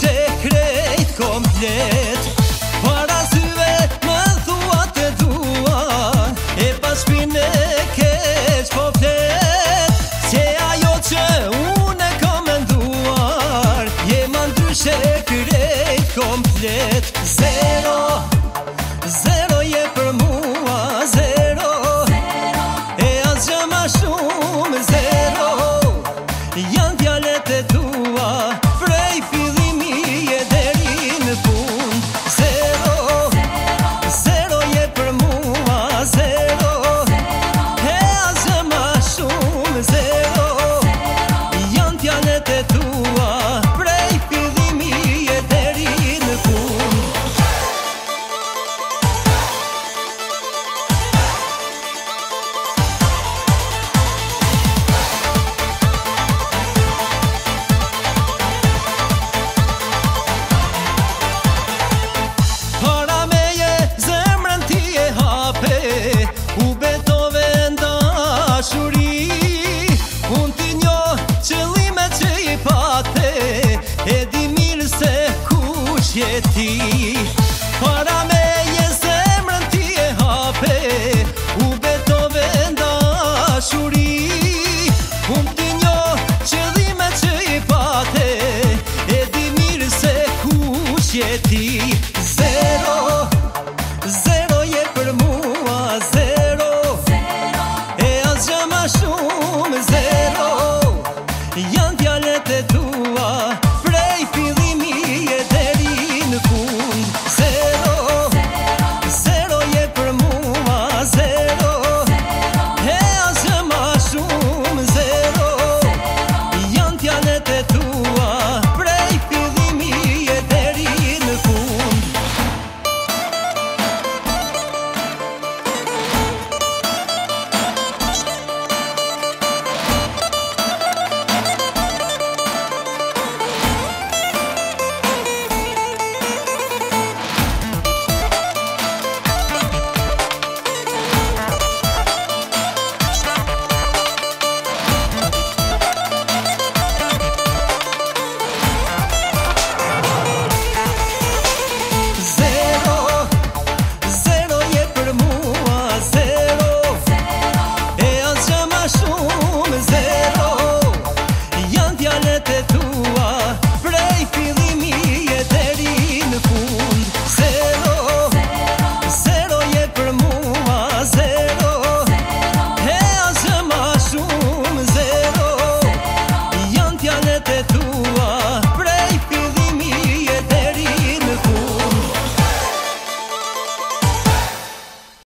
Shekret komplet Para syve më thua të dua E pashpin e keq po flet Se ajo që unë e komenduar Je më ndry shekret komplet Zero Zero je për mua Zero Zero E as gjëma shumë Zero Janë djale të dua Frej fi je ti Para me një zemrën ti e hape U betove nda shuri Unë ti njo që dhime që i pate E di mirë se ku që ti dua